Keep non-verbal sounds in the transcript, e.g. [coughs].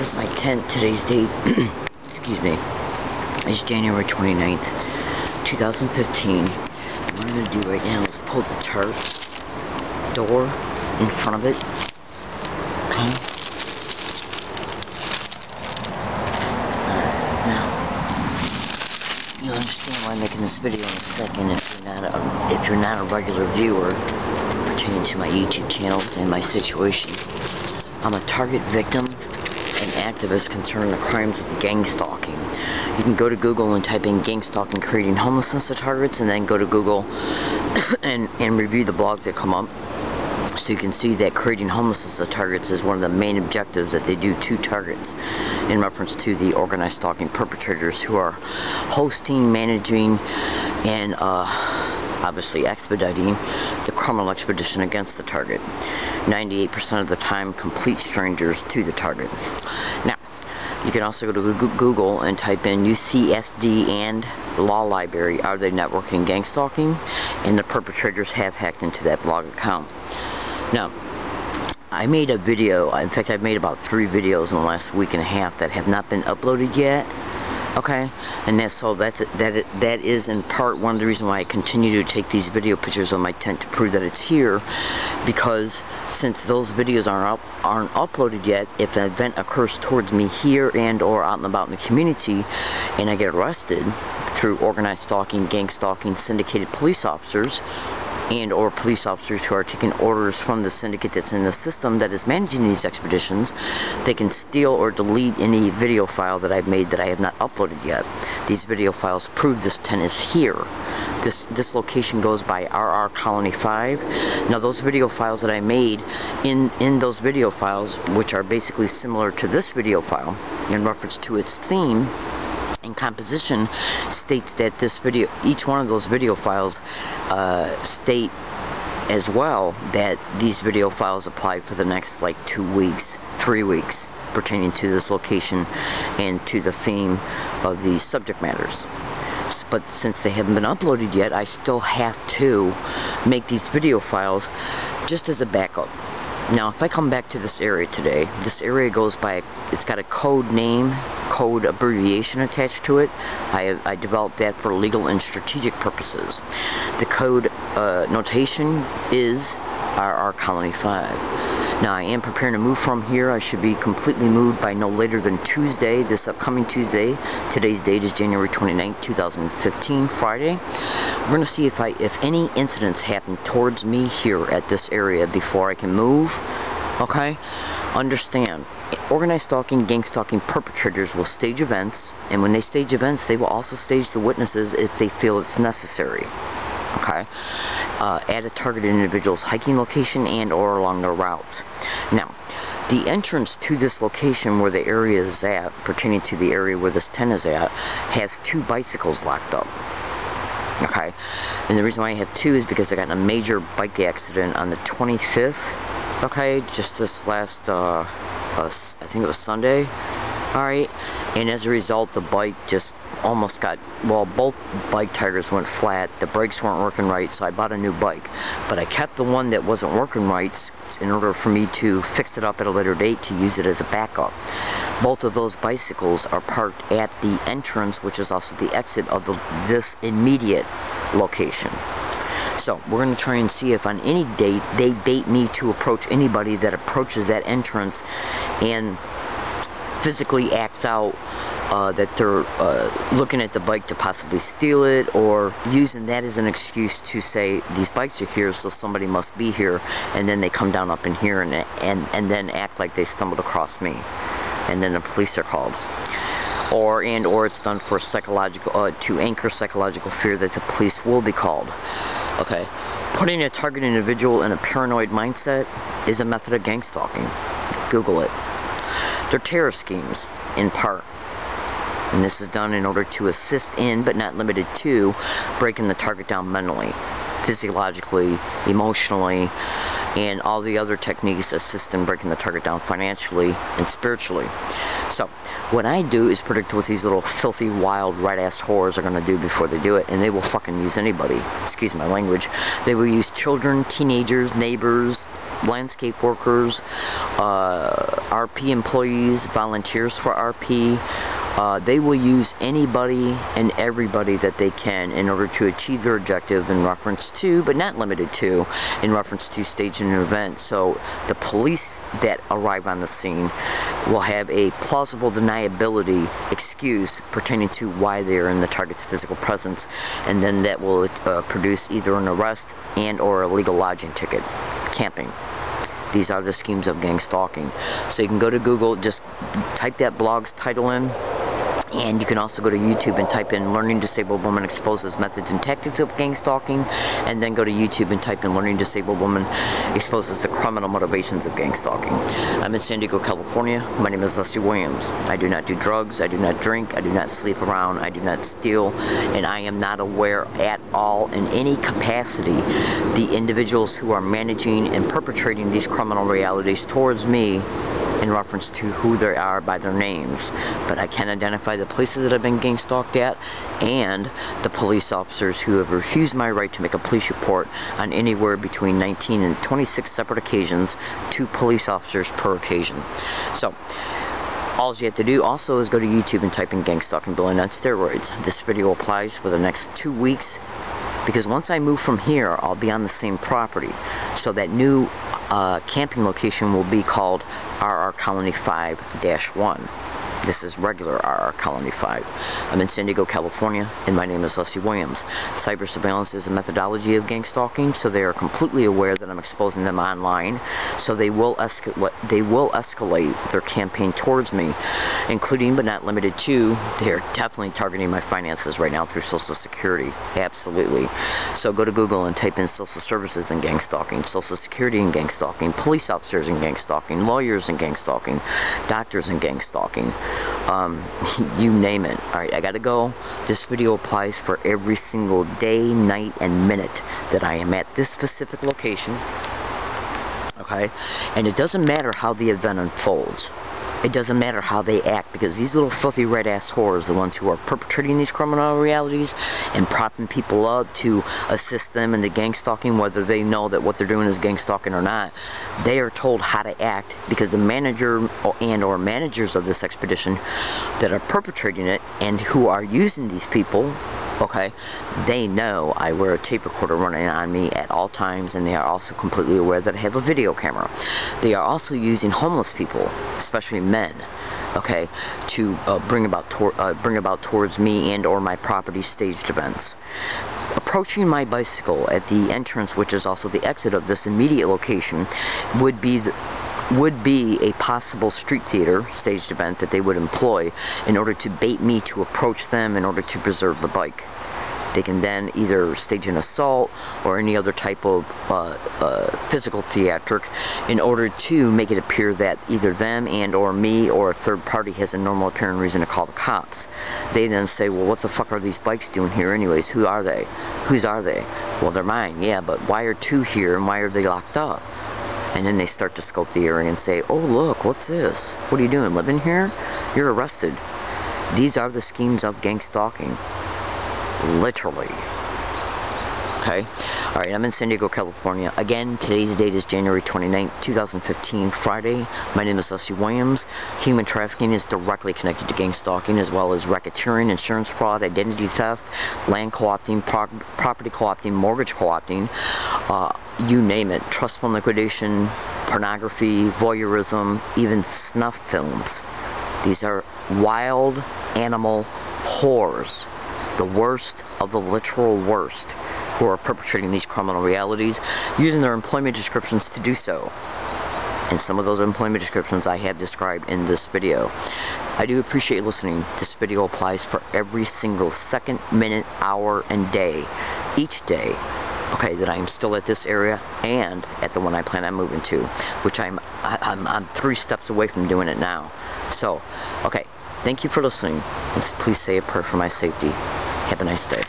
this is my tent. Today's date, [clears throat] excuse me, is January 29th, 2015. What I'm to do right now is pull the tarp door in front of it. Okay. Now, you'll understand why I'm making this video in a second if you're not a, if you're not a regular viewer pertaining to my YouTube channels and my situation. I'm a target victim and activist concerned with crimes of gang stalking. You can go to Google and type in gang stalking creating homelessness to targets and then go to Google [coughs] and, and review the blogs that come up. So you can see that creating homelessness to targets is one of the main objectives that they do to targets in reference to the organized stalking perpetrators who are hosting, managing, and uh, obviously expediting the criminal expedition against the target. 98% of the time, complete strangers to the target. Now, you can also go to Google and type in UCSD and Law Library, are they networking gang stalking? And the perpetrators have hacked into that blog account. Now, I made a video, in fact I've made about three videos in the last week and a half that have not been uploaded yet okay. And that's so that that that is in part one of the reason why I continue to take these video pictures of my tent to prove that it's here because since those videos aren't up aren't uploaded yet if an event occurs towards me here and or out and about in the community and I get arrested through organized stalking gang stalking syndicated police officers and or police officers who are taking orders from the syndicate that's in the system that is managing these expeditions, they can steal or delete any video file that I've made that I have not uploaded yet. These video files prove this tent is here. This, this location goes by RR Colony 5. Now those video files that I made, in, in those video files, which are basically similar to this video file, in reference to its theme, and composition states that this video, each one of those video files uh, state as well that these video files apply for the next like two weeks, three weeks pertaining to this location and to the theme of these subject matters. But since they haven't been uploaded yet, I still have to make these video files just as a backup. Now, if I come back to this area today, this area goes by, it's got a code name, code abbreviation attached to it. I, I developed that for legal and strategic purposes. The code uh, notation is RR Colony 5. Now I am preparing to move from here. I should be completely moved by no later than Tuesday, this upcoming Tuesday. Today's date is January 29, 2015, Friday. We're to see if I if any incidents happen towards me here at this area before I can move. Okay? Understand, organized stalking, gang stalking perpetrators will stage events, and when they stage events, they will also stage the witnesses if they feel it's necessary okay uh, at a targeted individual's hiking location and or along their routes now the entrance to this location where the area is at pertaining to the area where this tent is at has two bicycles locked up okay. And the reason why I have two is because I got in a major bike accident on the 25th okay just this last uh, uh I think it was Sunday alright and as a result the bike just almost got well both bike tires went flat. The brakes weren't working right so I bought a new bike. But I kept the one that wasn't working right in order for me to fix it up at a later date to use it as a backup. Both of those bicycles are parked at the entrance which is also the exit of the, this immediate location. So we're going to try and see if on any date they bait me to approach anybody that approaches that entrance and physically acts out uh, that they're uh, looking at the bike to possibly steal it or using that as an excuse to say these bikes are here so somebody must be here and then they come down up in here and, and, and then act like they stumbled across me and then the police are called. Or and or it's done for psychological uh, to anchor psychological fear that the police will be called. Okay. Putting a target individual in a paranoid mindset is a method of gang stalking. Google it they're terror schemes, in part. And this is done in order to assist in, but not limited to, breaking the target down mentally, physiologically, emotionally, and all the other techniques assist in breaking the target down financially and spiritually. So, what I do is predict what these little filthy, wild, right ass whores are gonna do before they do it, and they will fucking use anybody. Excuse my language. They will use children, teenagers, neighbors, landscape workers, uh, RP employees, volunteers for RP. Uh, they will use anybody and everybody that they can in order to achieve their objective in reference to, but not limited to, in reference to staging an event. So the police that arrive on the scene will have a plausible deniability excuse pertaining to why they are in the target's physical presence, and then that will uh, produce either an arrest and or a legal lodging ticket, camping. These are the schemes of gang stalking. So you can go to Google, just type that blog's title in, and you can also go to YouTube and type in Learning Disabled Woman Exposes Methods and Tactics of Gang Stalking, and then go to YouTube and type in Learning Disabled Woman Exposes the Criminal Motivations of Gang Stalking. I'm in San Diego, California. My name is Leslie Williams. I do not do drugs, I do not drink, I do not sleep around, I do not steal, and I am not aware at all in any capacity the individuals who are managing and perpetrating these criminal realities towards me in reference to who they are by their names. But I can identify the places that I've been gang stalked at and the police officers who have refused my right to make a police report on anywhere between 19 and 26 separate occasions, two police officers per occasion. So, all you have to do also is go to YouTube and type in gang stalking Billy on steroids. This video applies for the next two weeks because once I move from here, I'll be on the same property. So that new uh, camping location will be called RR Colony 5-1. This is regular RR Colony 5. I'm in San Diego, California, and my name is Leslie Williams. Cyber surveillance is a methodology of gang stalking, so they are completely aware that I'm exposing them online, so they will, they will escalate their campaign towards me, including but not limited to, they're definitely targeting my finances right now through Social Security. Absolutely. So go to Google and type in social services and gang stalking, Social Security and gang stalking, police officers and gang stalking, lawyers and gang stalking, doctors and gang stalking um, [laughs] you name it. Alright, I gotta go. This video applies for every single day, night, and minute that I am at this specific location. Okay? And it doesn't matter how the event unfolds. It doesn't matter how they act because these little filthy red ass whores, the ones who are perpetrating these criminal realities and propping people up to assist them in the gang stalking, whether they know that what they're doing is gang stalking or not, they are told how to act because the manager and or managers of this expedition that are perpetrating it and who are using these people okay. They know I wear a tape recorder running on me at all times and they are also completely aware that I have a video camera. They are also using homeless people especially men okay to uh, bring about uh, bring about towards me and or my property staged events. Approaching my bicycle at the entrance which is also the exit of this immediate location would be the, would be a possible street theater staged event that they would employ in order to bait me to approach them in order to preserve the bike. They can then either stage an assault or any other type of uh, uh, physical theatric in order to make it appear that either them and or me or a third party has a normal apparent reason to call the cops. They then say, well, what the fuck are these bikes doing here anyways? Who are they? Whose are they? Well, they're mine, yeah, but why are two here and why are they locked up? And then they start to scope the area and say, oh look, what's this? What are you doing, living here? You're arrested. These are the schemes of gang stalking. Literally. Okay? Alright, I'm in San Diego, California. Again, today's date is January 29, 2015, Friday. My name is Leslie Williams. Human trafficking is directly connected to gang stalking as well as racketeering, insurance fraud, identity theft, land co-opting, pro property co-opting, mortgage co-opting, uh, you name it. Trust fund liquidation, pornography, voyeurism, even snuff films. These are wild animal whores the worst of the literal worst who are perpetrating these criminal realities using their employment descriptions to do so. And some of those employment descriptions I have described in this video. I do appreciate listening. This video applies for every single second, minute, hour, and day. Each day okay, that I'm still at this area and at the one I plan on moving to, which I'm, I, am I'm three steps away from doing it now. So, okay, thank you for listening. Please say a prayer for my safety. Have a nice day.